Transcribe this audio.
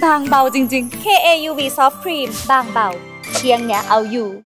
บางเบาจริงๆ KAUV Soft Cream บางเบาเชียงเนี้ยเอาอยู่